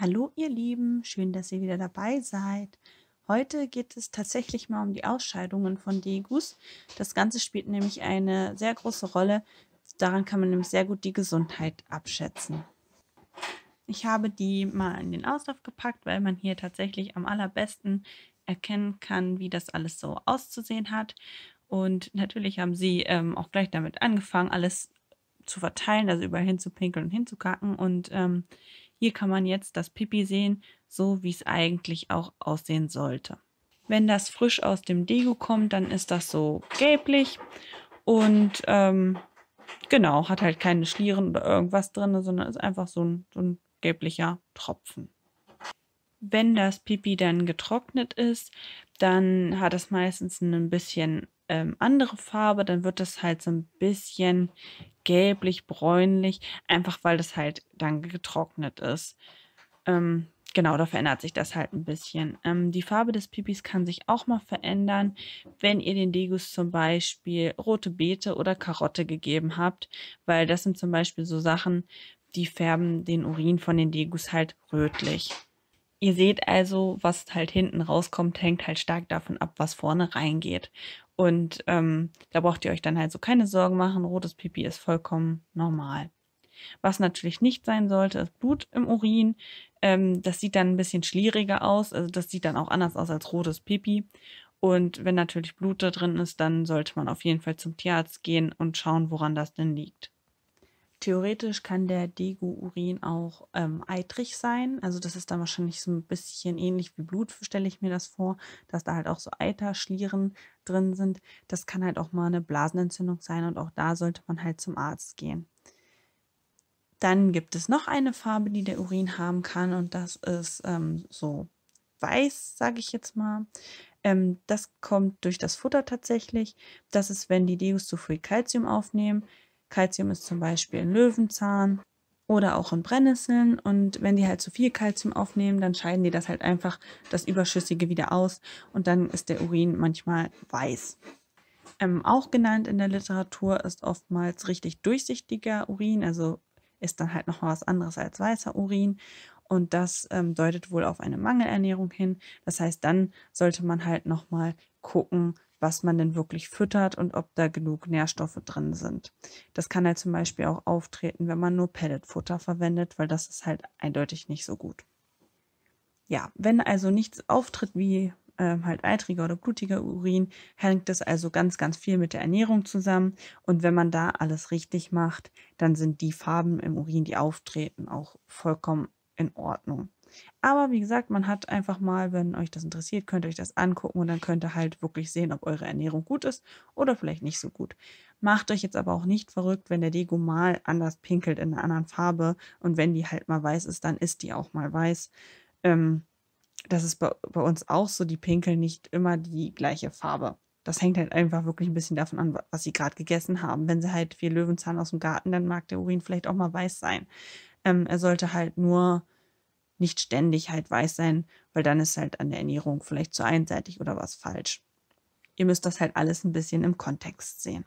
Hallo ihr Lieben, schön, dass ihr wieder dabei seid. Heute geht es tatsächlich mal um die Ausscheidungen von Degus. Das Ganze spielt nämlich eine sehr große Rolle. Daran kann man nämlich sehr gut die Gesundheit abschätzen. Ich habe die mal in den Auslauf gepackt, weil man hier tatsächlich am allerbesten erkennen kann, wie das alles so auszusehen hat. Und natürlich haben sie ähm, auch gleich damit angefangen, alles zu verteilen, also überall hinzupinkeln und hinzukacken. Und ähm, hier kann man jetzt das Pipi sehen, so wie es eigentlich auch aussehen sollte. Wenn das frisch aus dem Degu kommt, dann ist das so gelblich und ähm, genau, hat halt keine Schlieren oder irgendwas drin, sondern ist einfach so ein, so ein gelblicher Tropfen. Wenn das Pipi dann getrocknet ist, dann hat es meistens ein bisschen ähm, andere Farbe, dann wird es halt so ein bisschen gelblich, bräunlich, einfach weil das halt dann getrocknet ist. Ähm, genau, da verändert sich das halt ein bisschen. Ähm, die Farbe des Pipis kann sich auch mal verändern, wenn ihr den Degus zum Beispiel rote Beete oder Karotte gegeben habt, weil das sind zum Beispiel so Sachen, die färben den Urin von den Degus halt rötlich. Ihr seht also, was halt hinten rauskommt, hängt halt stark davon ab, was vorne reingeht. Und ähm, da braucht ihr euch dann halt so keine Sorgen machen. Rotes Pipi ist vollkommen normal. Was natürlich nicht sein sollte, ist Blut im Urin. Ähm, das sieht dann ein bisschen schlieriger aus. Also das sieht dann auch anders aus als rotes Pipi. Und wenn natürlich Blut da drin ist, dann sollte man auf jeden Fall zum Tierarzt gehen und schauen, woran das denn liegt. Theoretisch kann der Degu-Urin auch ähm, eitrig sein. Also das ist dann wahrscheinlich so ein bisschen ähnlich wie Blut, stelle ich mir das vor, dass da halt auch so Eiterschlieren drin sind. Das kann halt auch mal eine Blasenentzündung sein und auch da sollte man halt zum Arzt gehen. Dann gibt es noch eine Farbe, die der Urin haben kann und das ist ähm, so weiß, sage ich jetzt mal. Ähm, das kommt durch das Futter tatsächlich. Das ist, wenn die Degus zu viel Kalzium aufnehmen Calcium ist zum Beispiel in Löwenzahn oder auch in Brennnesseln. Und wenn die halt zu viel Calcium aufnehmen, dann scheiden die das halt einfach das Überschüssige wieder aus und dann ist der Urin manchmal weiß. Ähm, auch genannt in der Literatur ist oftmals richtig durchsichtiger Urin, also ist dann halt nochmal was anderes als weißer Urin. Und das ähm, deutet wohl auf eine Mangelernährung hin. Das heißt, dann sollte man halt nochmal gucken, was man denn wirklich füttert und ob da genug Nährstoffe drin sind. Das kann halt zum Beispiel auch auftreten, wenn man nur Pelletfutter verwendet, weil das ist halt eindeutig nicht so gut. Ja, wenn also nichts auftritt wie äh, halt eitriger oder blutiger Urin, hängt das also ganz, ganz viel mit der Ernährung zusammen. Und wenn man da alles richtig macht, dann sind die Farben im Urin, die auftreten, auch vollkommen in Ordnung. Aber wie gesagt, man hat einfach mal, wenn euch das interessiert, könnt ihr euch das angucken und dann könnt ihr halt wirklich sehen, ob eure Ernährung gut ist oder vielleicht nicht so gut. Macht euch jetzt aber auch nicht verrückt, wenn der Dego mal anders pinkelt in einer anderen Farbe und wenn die halt mal weiß ist, dann ist die auch mal weiß. Ähm, das ist bei, bei uns auch so, die pinkeln nicht immer die gleiche Farbe. Das hängt halt einfach wirklich ein bisschen davon an, was sie gerade gegessen haben. Wenn sie halt viel Löwenzahn aus dem Garten, dann mag der Urin vielleicht auch mal weiß sein. Ähm, er sollte halt nur nicht ständig halt weiß sein, weil dann ist halt an der Ernährung vielleicht zu einseitig oder was falsch. Ihr müsst das halt alles ein bisschen im Kontext sehen.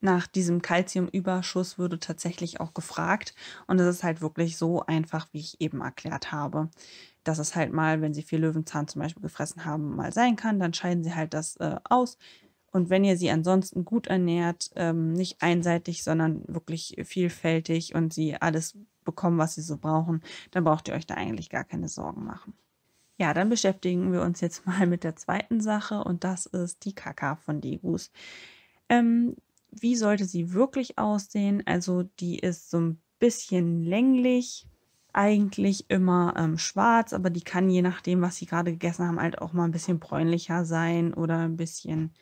Nach diesem Kalziumüberschuss würde tatsächlich auch gefragt und es ist halt wirklich so einfach, wie ich eben erklärt habe, dass es halt mal, wenn sie viel Löwenzahn zum Beispiel gefressen haben, mal sein kann, dann scheiden sie halt das äh, aus. Und wenn ihr sie ansonsten gut ernährt, ähm, nicht einseitig, sondern wirklich vielfältig und sie alles bekommen, was sie so brauchen, dann braucht ihr euch da eigentlich gar keine Sorgen machen. Ja, dann beschäftigen wir uns jetzt mal mit der zweiten Sache und das ist die Kaka von Degus. Ähm, wie sollte sie wirklich aussehen? Also die ist so ein bisschen länglich, eigentlich immer ähm, schwarz, aber die kann je nachdem, was sie gerade gegessen haben, halt auch mal ein bisschen bräunlicher sein oder ein bisschen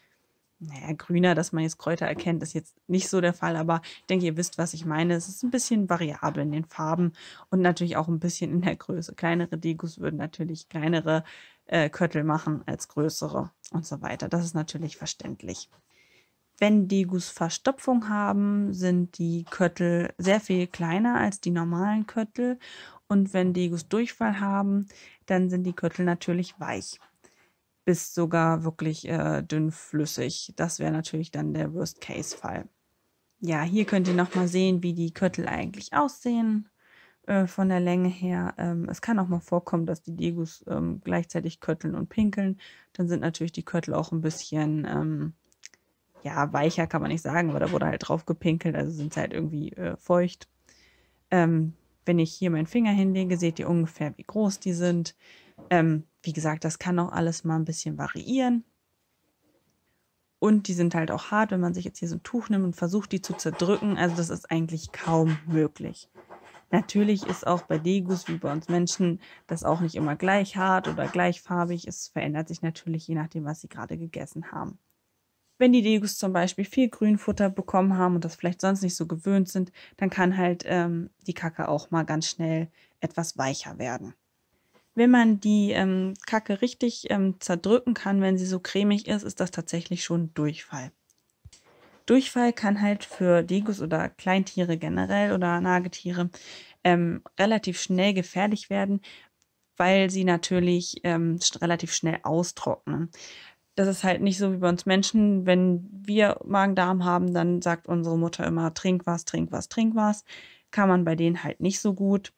naja, grüner, dass man jetzt Kräuter erkennt, ist jetzt nicht so der Fall, aber ich denke, ihr wisst, was ich meine. Es ist ein bisschen variabel in den Farben und natürlich auch ein bisschen in der Größe. Kleinere Degus würden natürlich kleinere äh, Köttel machen als größere und so weiter. Das ist natürlich verständlich. Wenn Degus Verstopfung haben, sind die Köttel sehr viel kleiner als die normalen Köttel. Und wenn Degus Durchfall haben, dann sind die Köttel natürlich weich bis sogar wirklich äh, dünnflüssig. Das wäre natürlich dann der Worst-Case-Fall. Ja, hier könnt ihr nochmal sehen, wie die Köttel eigentlich aussehen. äh, von der Länge her. Ähm, es kann auch mal vorkommen, dass die Degus ähm, gleichzeitig kötteln und pinkeln. Dann sind natürlich die Köttel auch ein bisschen, ähm, ja, weicher kann man nicht sagen, aber da wurde halt drauf gepinkelt, also sind sie halt irgendwie äh, feucht. Ähm, wenn ich hier meinen Finger hinlege, seht ihr ungefähr, wie groß die sind. Ähm, wie gesagt, das kann auch alles mal ein bisschen variieren. Und die sind halt auch hart, wenn man sich jetzt hier so ein Tuch nimmt und versucht, die zu zerdrücken. Also das ist eigentlich kaum möglich. Natürlich ist auch bei Degus wie bei uns Menschen das auch nicht immer gleich hart oder gleichfarbig. Es verändert sich natürlich je nachdem, was sie gerade gegessen haben. Wenn die Degus zum Beispiel viel Grünfutter bekommen haben und das vielleicht sonst nicht so gewöhnt sind, dann kann halt ähm, die Kacke auch mal ganz schnell etwas weicher werden. Wenn man die ähm, Kacke richtig ähm, zerdrücken kann, wenn sie so cremig ist, ist das tatsächlich schon Durchfall. Durchfall kann halt für Degus oder Kleintiere generell oder Nagetiere ähm, relativ schnell gefährlich werden, weil sie natürlich ähm, relativ schnell austrocknen. Das ist halt nicht so wie bei uns Menschen. Wenn wir Magen-Darm haben, dann sagt unsere Mutter immer, trink was, trink was, trink was. Kann man bei denen halt nicht so gut.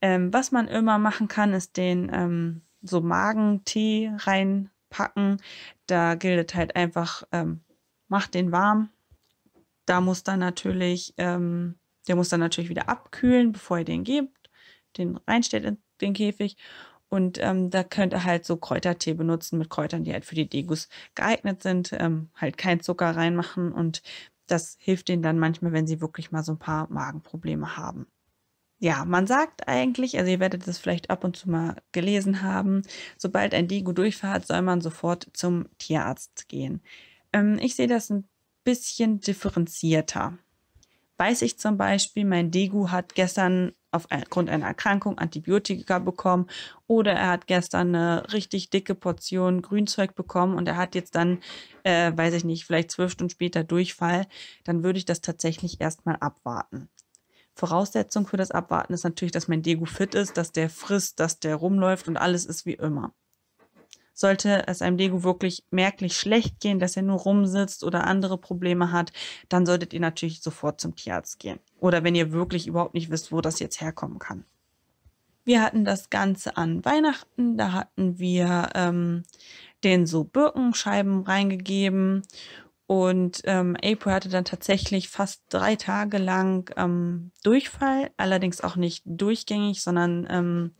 Ähm, was man immer machen kann, ist den ähm, so Magentee reinpacken. Da gilt halt einfach, ähm, macht den warm. Da muss dann natürlich, ähm, der muss dann natürlich wieder abkühlen, bevor ihr den gebt, den reinstellt in den Käfig. Und ähm, da könnt ihr halt so Kräutertee benutzen mit Kräutern, die halt für die Degus geeignet sind. Ähm, halt kein Zucker reinmachen und das hilft denen dann manchmal, wenn sie wirklich mal so ein paar Magenprobleme haben ja, man sagt eigentlich, also ihr werdet das vielleicht ab und zu mal gelesen haben, sobald ein Degu durchfahrt, soll man sofort zum Tierarzt gehen. Ähm, ich sehe das ein bisschen differenzierter. Weiß ich zum Beispiel, mein Degu hat gestern aufgrund einer Erkrankung Antibiotika bekommen oder er hat gestern eine richtig dicke Portion Grünzeug bekommen und er hat jetzt dann, äh, weiß ich nicht, vielleicht zwölf Stunden später Durchfall, dann würde ich das tatsächlich erstmal abwarten. Voraussetzung für das Abwarten ist natürlich, dass mein Degu fit ist, dass der frisst, dass der rumläuft und alles ist wie immer. Sollte es einem Degu wirklich merklich schlecht gehen, dass er nur rumsitzt oder andere Probleme hat, dann solltet ihr natürlich sofort zum Tierarzt gehen. Oder wenn ihr wirklich überhaupt nicht wisst, wo das jetzt herkommen kann. Wir hatten das Ganze an Weihnachten, da hatten wir ähm, den so Birkenscheiben reingegeben und ähm, April hatte dann tatsächlich fast drei Tage lang ähm, Durchfall, allerdings auch nicht durchgängig, sondern ähm,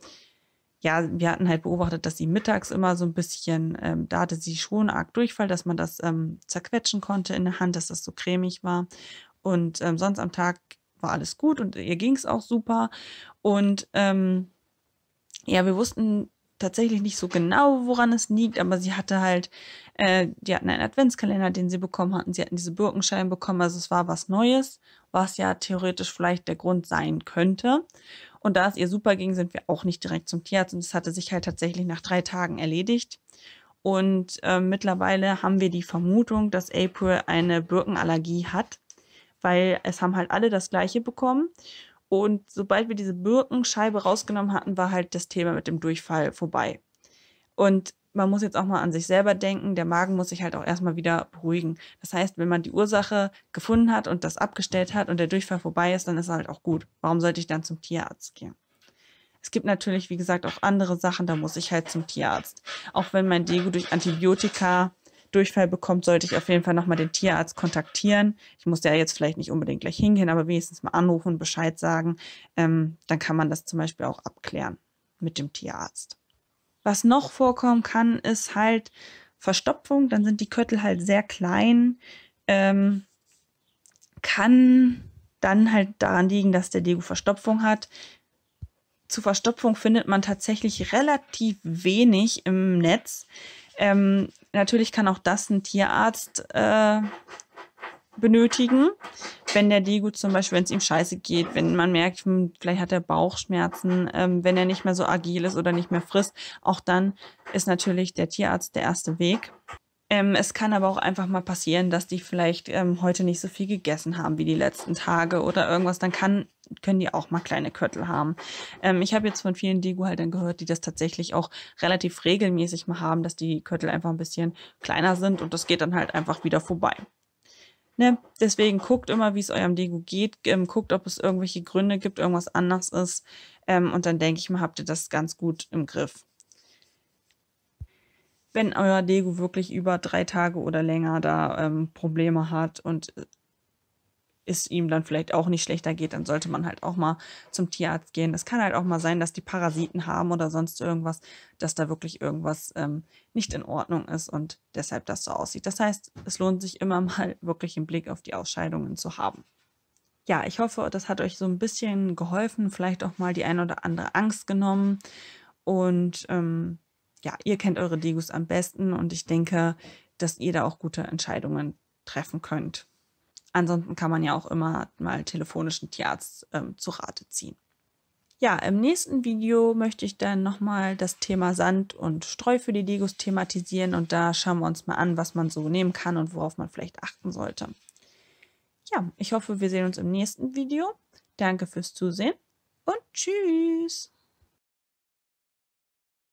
ja, wir hatten halt beobachtet, dass sie mittags immer so ein bisschen, ähm, da hatte sie schon arg Durchfall, dass man das ähm, zerquetschen konnte in der Hand, dass das so cremig war. Und ähm, sonst am Tag war alles gut und ihr ging es auch super. Und ähm, ja, wir wussten tatsächlich nicht so genau, woran es liegt, aber sie hatte halt, äh, die hatten einen Adventskalender, den sie bekommen hatten. Sie hatten diese Birkenscheiben bekommen, also es war was Neues, was ja theoretisch vielleicht der Grund sein könnte. Und da es ihr super ging, sind wir auch nicht direkt zum Tierarzt und es hatte sich halt tatsächlich nach drei Tagen erledigt. Und äh, mittlerweile haben wir die Vermutung, dass April eine Birkenallergie hat, weil es haben halt alle das gleiche bekommen. Und sobald wir diese Birkenscheibe rausgenommen hatten, war halt das Thema mit dem Durchfall vorbei. Und man muss jetzt auch mal an sich selber denken, der Magen muss sich halt auch erstmal wieder beruhigen. Das heißt, wenn man die Ursache gefunden hat und das abgestellt hat und der Durchfall vorbei ist, dann ist er halt auch gut. Warum sollte ich dann zum Tierarzt gehen? Es gibt natürlich, wie gesagt, auch andere Sachen, da muss ich halt zum Tierarzt. Auch wenn mein Dego durch Antibiotika Durchfall bekommt, sollte ich auf jeden Fall nochmal den Tierarzt kontaktieren. Ich muss ja jetzt vielleicht nicht unbedingt gleich hingehen, aber wenigstens mal anrufen und Bescheid sagen. Ähm, dann kann man das zum Beispiel auch abklären mit dem Tierarzt. Was noch vorkommen kann, ist halt Verstopfung. Dann sind die Köttel halt sehr klein. Ähm, kann dann halt daran liegen, dass der Degu Verstopfung hat. Zu Verstopfung findet man tatsächlich relativ wenig im Netz. Ähm, natürlich kann auch das ein Tierarzt äh, benötigen. Wenn der Degu zum Beispiel, wenn es ihm scheiße geht, wenn man merkt, hm, vielleicht hat er Bauchschmerzen, ähm, wenn er nicht mehr so agil ist oder nicht mehr frisst, auch dann ist natürlich der Tierarzt der erste Weg. Ähm, es kann aber auch einfach mal passieren, dass die vielleicht ähm, heute nicht so viel gegessen haben wie die letzten Tage oder irgendwas. Dann kann, können die auch mal kleine Köttel haben. Ähm, ich habe jetzt von vielen Degu-Haltern gehört, die das tatsächlich auch relativ regelmäßig mal haben, dass die Köttel einfach ein bisschen kleiner sind und das geht dann halt einfach wieder vorbei. Ne? Deswegen guckt immer, wie es eurem Dego geht, ähm, guckt, ob es irgendwelche Gründe gibt, irgendwas anders ist. Ähm, und dann denke ich mal, habt ihr das ganz gut im Griff. Wenn euer Dego wirklich über drei Tage oder länger da ähm, Probleme hat und äh, es ihm dann vielleicht auch nicht schlechter geht, dann sollte man halt auch mal zum Tierarzt gehen. Es kann halt auch mal sein, dass die Parasiten haben oder sonst irgendwas, dass da wirklich irgendwas ähm, nicht in Ordnung ist und deshalb das so aussieht. Das heißt, es lohnt sich immer mal wirklich einen Blick auf die Ausscheidungen zu haben. Ja, ich hoffe, das hat euch so ein bisschen geholfen, vielleicht auch mal die ein oder andere Angst genommen. Und ähm, ja, ihr kennt eure Degus am besten und ich denke, dass ihr da auch gute Entscheidungen treffen könnt. Ansonsten kann man ja auch immer mal telefonischen Tierarzt ähm, zu Rate ziehen. Ja, im nächsten Video möchte ich dann nochmal das Thema Sand und Streu für die Digos thematisieren und da schauen wir uns mal an, was man so nehmen kann und worauf man vielleicht achten sollte. Ja, ich hoffe, wir sehen uns im nächsten Video. Danke fürs Zusehen und tschüss!